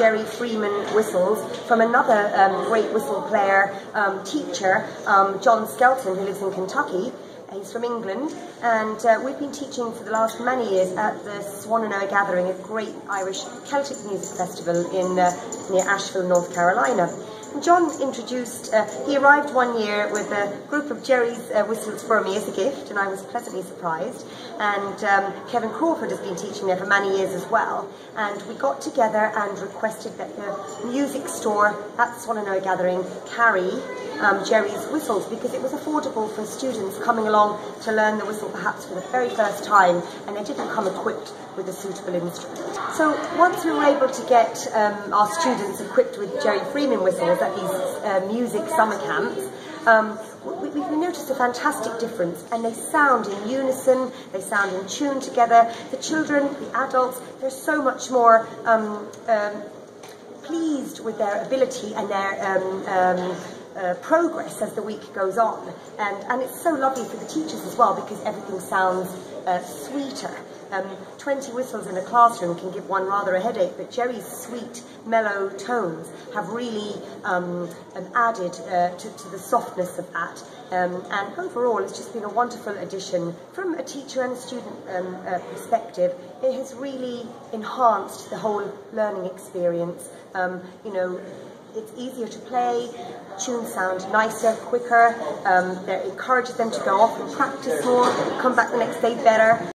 Jerry Freeman whistles from another um, great whistle player um, teacher, um, John Skelton, who lives in Kentucky. He's from England, and uh, we've been teaching for the last many years at the Swan and Swannanoa Gathering, a great Irish Celtic music festival in uh, near Asheville, North Carolina. John introduced, uh, he arrived one year with a group of Jerry's uh, whistles for me as a gift, and I was pleasantly surprised. And um, Kevin Crawford has been teaching there for many years as well. And we got together and requested that the music store at Swannanoa Gathering carry um, Jerry's whistles because it was affordable for students coming along to learn the whistle perhaps for the very first time, and they didn't come equipped with a suitable instrument. So once we were able to get um, our students equipped with Jerry Freeman whistles at these uh, music summer camps, um, we, we noticed a fantastic difference and they sound in unison, they sound in tune together. The children, the adults, they're so much more um, um, pleased with their ability and their um, um, uh, progress as the week goes on. And, and it's so lovely for the teachers as well because everything sounds uh, sweeter. Um, 20 whistles in a classroom can give one rather a headache, but Jerry's sweet, mellow tones have really um, added uh, to, to, the softness of that. Um, and overall, it's just been a wonderful addition. From a teacher and a student um, uh, perspective, it has really enhanced the whole learning experience. Um, you know, it's easier to play, tunes sound nicer, quicker, um, it encourages them to go off and practice more, come back the next day better.